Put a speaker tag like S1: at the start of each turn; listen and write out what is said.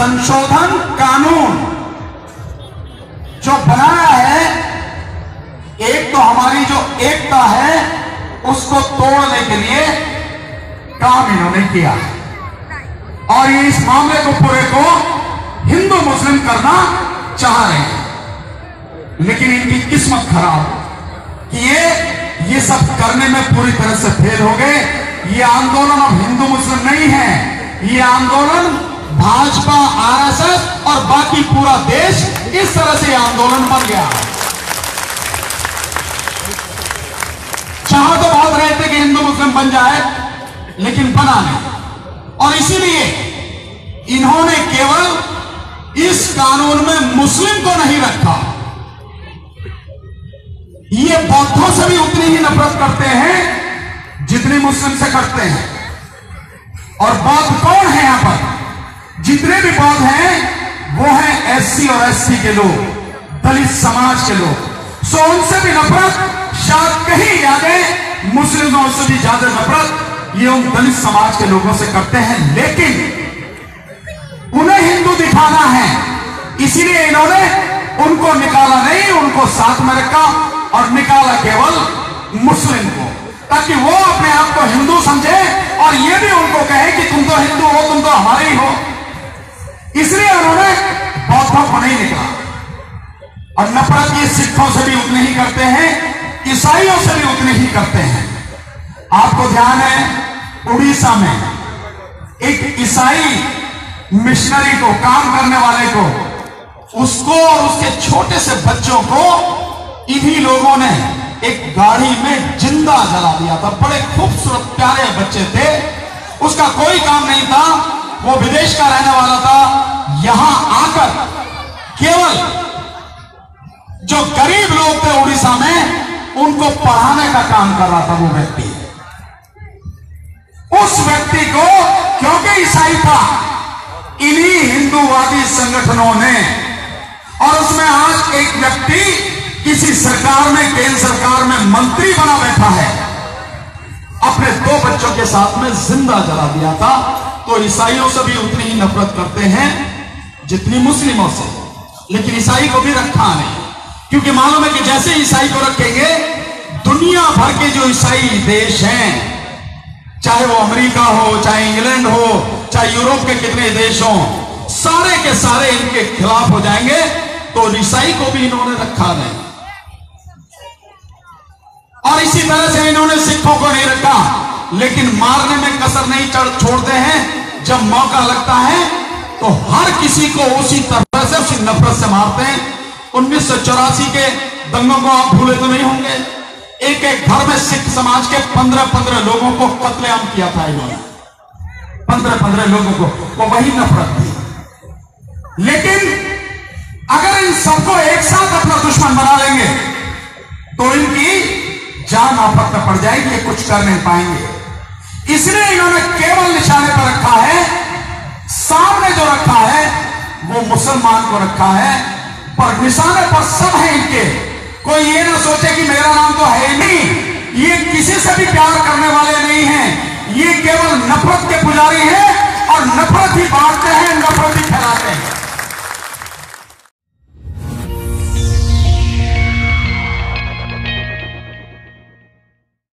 S1: संशोधन कानून। जो बनाया है, एक तो हमारी जो एकता है, उसको तोड़ने के लिए काम इन्होंने किया है। और ये इस मामले को पूरे को हिंदू मुस्लिम करना चाह रहे हैं। लेकिन इनकी किस्मत खराब कि ये ये सब करने में पूरी तरह से फेल हो गए। ये आंदोलन अब हिंदू मुस्लिम नहीं है। ये आंदोलन भाजपा, आरएसएस और बाकी पूरा देश इस तरह से आंदोलन बन गया। चाह तो बहुत रहे थे कि हिंदू, मुस्लिम बन जाए, लेकिन बना नहीं। और इसीलिए इन्होंने केवल इस कानून में मुस्लिम को नहीं रखा। ये बौद्धों से भी उतनी ही नफरत करते हैं, जितनी मुस्लिम से करते हैं। और बौद्ध कौन है यहाँ पर? जितने भी बौद्ध हैं, वो हैं एससी और एसटी के लोग, दलित समाज के लोग। सो उनसे भी नफरत, शायद कहीं ज़्यादा मुस्लिमों से भी ज़्यादा नफरत, ये उन दलित समाज के लोगों से करते हैं। लेकिन उन्हें हिंदू दिखाना है, इसीलिए इन्होंने उनको निकाला नहीं, उनको साथ में रखा और निकाला केवल मुस्लिम को, ताकि वो अपने आप को हिंदू समझे और ये भी उनको कहे कि तुम तो हिंदू हो, तुम तो हमारे ही हो। उन्होंने बौद्धों को नहीं निकाला। और नफरत ये सिखों से भी उतने ही करते हैं, ईसाइयों से भी उतने ही करते हैं। आपको ध्यान है, उड़ीसा में एक ईसाई मिशनरी को, काम करने वाले को, उसको और उसके छोटे से बच्चों को इन्हीं लोगों ने एक गाड़ी में ज़िंदा जला दिया था। बड़े खूबसूरत, प्यारे बच्चे थे। उसका कोई काम नहीं था। वो विदेश का रहने वाला था। यहाँ आकर केवल जो गरीब लोग थे उड़ीसा में, उनको पढ़ाने का काम कर रहा था वो व्यक्ति। उस व्यक्ति को क्योंकि ईसाई था, इन्हीं हिंदूवादी संगठनों ने और उसमें आज एक व्यक्ति किसी सरकार में, केंद्र सरकार में मंत्री बना बैठा है। अपने दो बच्चों के साथ में ज़िंदा जला दिया था। तो ईसाइयों से भी उतनी ही नफरत करते हैं। जितनी मुस्लिमों से। लेकिन ईसाई को भी रखा नहीं। क्योंकि मालूम है कि जैसे ईसाई को रखेंगे, दुनिया भर के जो ईसाई देश हैं, चाहे वो अमेरिका हो, चाहे इंग्लैंड हो, चाहे यूरोप के कितने देश हो, सारे के सारे इनके खिलाफ हो जाएँगे तो ईसाई को भी इन्होंने रखा नहीं। और इसी तरह से इन्होंने सिखों को नहीं रखा। लेकिन मारने में कसर नहीं छोड़ते हैं। जब मौका लगता है तो हर किसी को उसी तरह से, उसी नफरत से मारते हैं। उन्नीस सौ चौरासी के दंगों को आप भूले तो नहीं होंगे। एक एक घर में सिख समाज के पंद्रह पंद्रह लोगों को कत्लेआम किया था इन्होंने। पंद्रह पंद्रह लोगों को, वो वही नफरत थी। लेकिन अगर इन सबको एक साथ अपना दुश्मन बना लेंगे तो इनकी जान आफत पड़ जाएगी कुछ कर नहीं पाएँगे। इसलिए इन्होंने केवल निशाने पर रखा है सामने जो रखा है, वो मुसलमान को रखा है, पर निशाने पर सब है इनके। कोई ये ना सोचे कि मेरा नाम तो है नहीं। ये किसी से भी प्यार करने वाले नहीं हैं। ये केवल नफरत के पुजारी हैं और नफरत ही बांटते हैं, नफरत ही